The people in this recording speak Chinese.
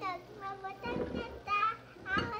的，么么哒哒哒，